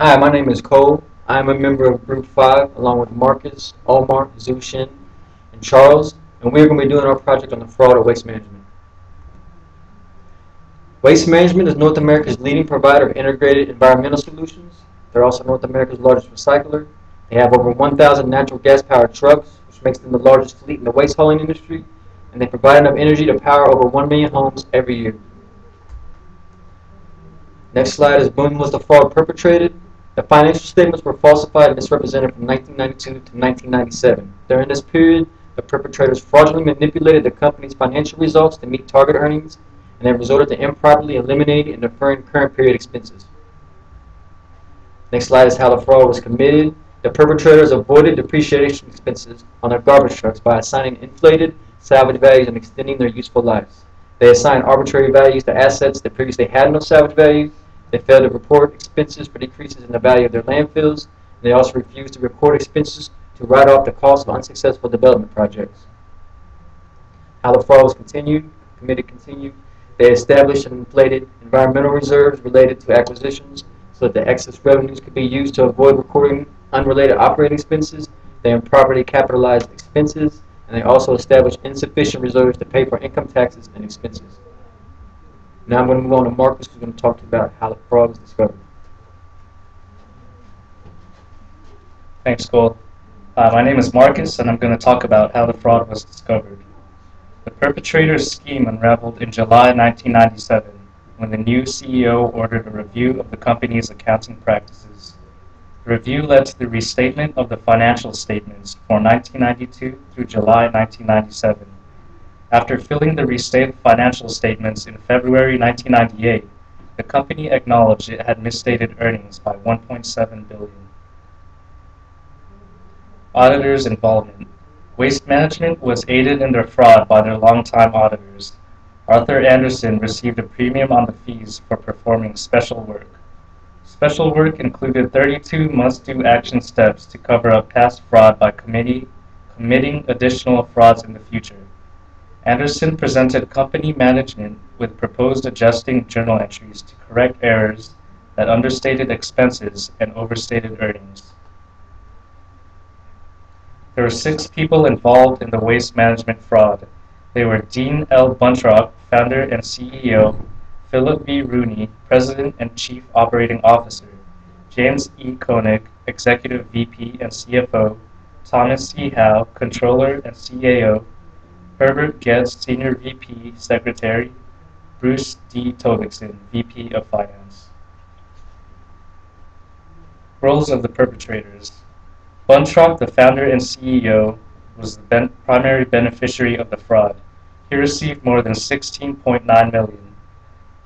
Hi, my name is Cole. I am a member of Group 5 along with Marcus, Omar, Zushin, and Charles, and we're going to be doing our project on the fraud of waste management. Waste Management is North America's leading provider of integrated environmental solutions. They're also North America's largest recycler. They have over 1,000 natural gas powered trucks, which makes them the largest fleet in the waste hauling industry, and they provide enough energy to power over 1 million homes every year. Next slide is when was the fraud perpetrated? The financial statements were falsified and misrepresented from 1992 to 1997. During this period, the perpetrators fraudulently manipulated the company's financial results to meet target earnings and they resorted to improperly eliminating and deferring current period expenses. Next slide is how the fraud was committed. The perpetrators avoided depreciation expenses on their garbage trucks by assigning inflated salvage values and extending their useful lives. They assigned arbitrary values to assets that previously had no salvage value they failed to report expenses for decreases in the value of their landfills. and They also refused to record expenses to write off the cost of unsuccessful development projects. How the fraud was continued, committed continued. They established and inflated environmental reserves related to acquisitions so that the excess revenues could be used to avoid recording unrelated operating expenses. They improperly capitalized expenses, and they also established insufficient reserves to pay for income taxes and expenses. Now I'm going to move on to Marcus, who's going to talk to you about how the fraud was discovered. Thanks, Cole. Uh, my name is Marcus, and I'm going to talk about how the fraud was discovered. The perpetrator's scheme unraveled in July 1997 when the new CEO ordered a review of the company's accounting practices. The review led to the restatement of the financial statements for 1992 through July 1997 after filling the restated financial statements in February 1998, the company acknowledged it had misstated earnings by 1.7 billion. Auditors' involvement. Waste Management was aided in their fraud by their longtime auditors. Arthur Andersen received a premium on the fees for performing special work. Special work included 32 must-do action steps to cover up past fraud by committee, committing additional frauds in the future. Andersen presented company management with proposed adjusting journal entries to correct errors that understated expenses and overstated earnings. There were six people involved in the waste management fraud. They were Dean L. Buntrock, founder and CEO, Philip B. Rooney, President and Chief Operating Officer, James E. Koenig, Executive VP and CFO, Thomas C. Hau, Controller and CAO, Herbert Getz, Senior VP Secretary, Bruce D. Tobecksen, VP of Finance. Roles of the perpetrators. Buntrock, the founder and CEO, was the ben primary beneficiary of the fraud. He received more than 16.9 million.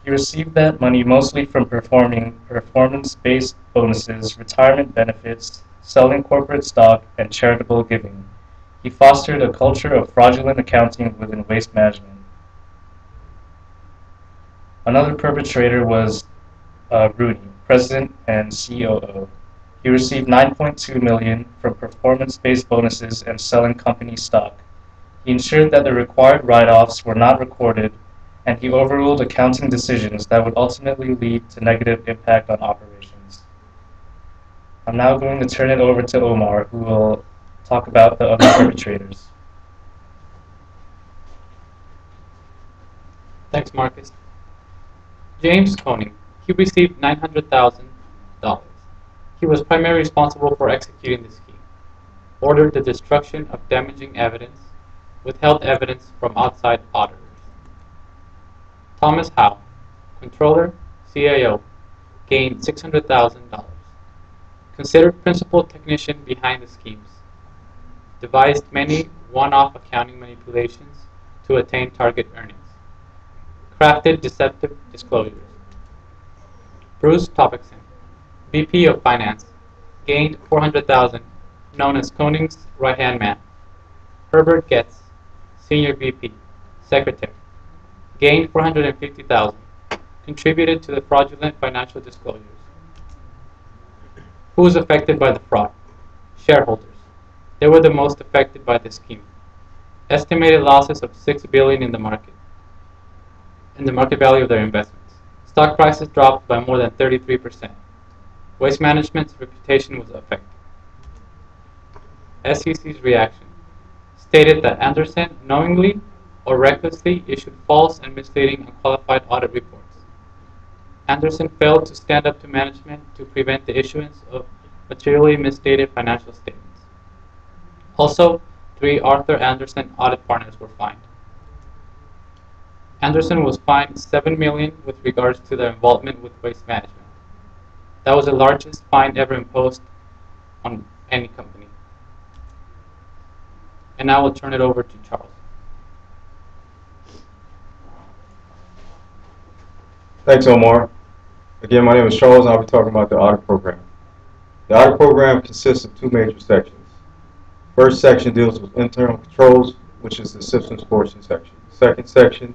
He received that money mostly from performing performance-based bonuses, retirement benefits, selling corporate stock, and charitable giving. He fostered a culture of fraudulent accounting within waste management. Another perpetrator was uh, Rooney, president and COO. He received 9.2 million from performance-based bonuses and selling company stock. He ensured that the required write-offs were not recorded, and he overruled accounting decisions that would ultimately lead to negative impact on operations. I'm now going to turn it over to Omar, who will talk about the other perpetrators. Thanks, Marcus. James Koenig. He received $900,000. He was primarily responsible for executing the scheme, ordered the destruction of damaging evidence, withheld evidence from outside auditors. Thomas Hau, controller, CAO, gained $600,000. Considered principal technician behind the schemes devised many one-off accounting manipulations to attain target earnings, crafted deceptive disclosures. Bruce Tobecksen, VP of Finance, gained 400,000, known as Koenig's right-hand man. Herbert Getz, Senior VP, Secretary, gained 450,000, contributed to the fraudulent financial disclosures. Who was affected by the fraud? Shareholders. They were the most affected by the scheme. Estimated losses of 6 billion in the market, in the market value of their investments. Stock prices dropped by more than 33%. Waste Management's reputation was affected. SEC's reaction stated that Andersen knowingly or recklessly issued false and misleading unqualified audit reports. Andersen failed to stand up to management to prevent the issuance of materially misstated financial statements. Also, three Arthur Andersen audit partners were fined. Andersen was fined 7 million with regards to their involvement with waste management. That was the largest fine ever imposed on any company. And now we'll turn it over to Charles. Thanks, Omar. Again, my name is Charles, and I'll be talking about the audit program. The audit program consists of two major sections. First section deals with internal controls, which is the systems portion section. Second section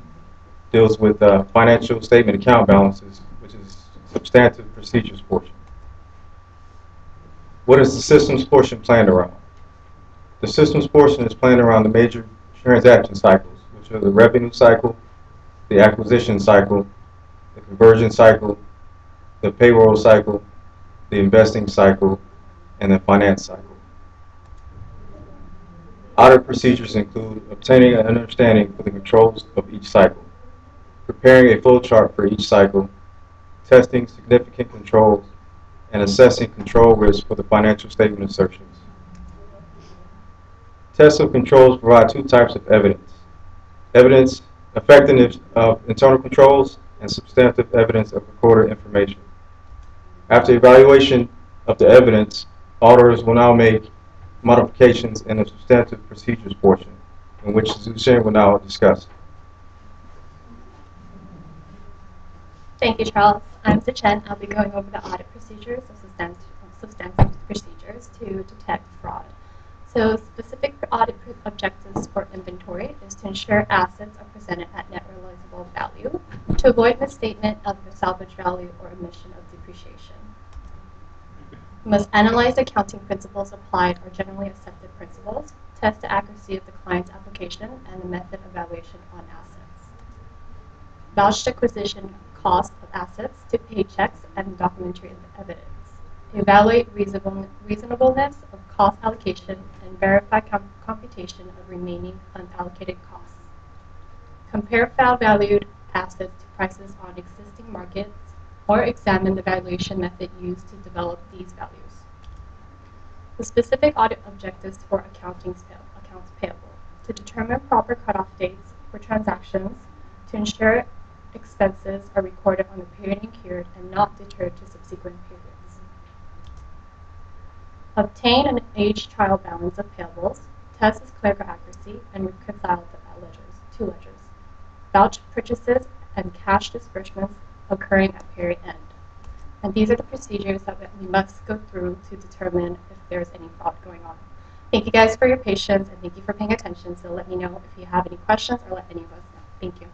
deals with uh, financial statement account balances, which is substantive procedures portion. What is the systems portion planned around? The systems portion is planned around the major transaction cycles, which are the revenue cycle, the acquisition cycle, the conversion cycle, the payroll cycle, the investing cycle, and the finance cycle. Audit procedures include obtaining an understanding for the controls of each cycle, preparing a flow chart for each cycle, testing significant controls, and assessing control risk for the financial statement assertions. Tests of controls provide two types of evidence. Evidence effectiveness of internal controls and substantive evidence of recorded information. After evaluation of the evidence, auditors will now make modifications in the substantive procedures portion, in which Zushan will now discuss. Thank you, Charles. I'm Chen. I'll be going over the audit procedures of substantive, substantive procedures to detect fraud. So specific audit objectives for inventory is to ensure assets are presented at net realizable value, to avoid misstatement of the salvage value or omission of depreciation. Must analyze the accounting principles applied or generally accepted principles, test the accuracy of the client's application, and the method of valuation on assets. Vouch the acquisition cost of assets to pay checks and documentary evidence. Evaluate reasonable- reasonableness of cost allocation and verify com- computation of remaining unallocated costs. Compare fair valued assets to prices on existing markets or examine the valuation method used to develop these values. The specific audit objectives for accounting accounts payable to determine proper cutoff dates for transactions to ensure expenses are recorded on the period incurred and not deterred to subsequent periods. Obtain an age trial balance of payables, test its clerical accuracy, and reconcile the ledgers, two ledgers. Vouch purchases and cash disbursements occurring at period end. And these are the procedures that we must go through to determine if there's any fraud going on. Thank you guys for your patience and thank you for paying attention. So let me know if you have any questions or let any of us know. Thank you.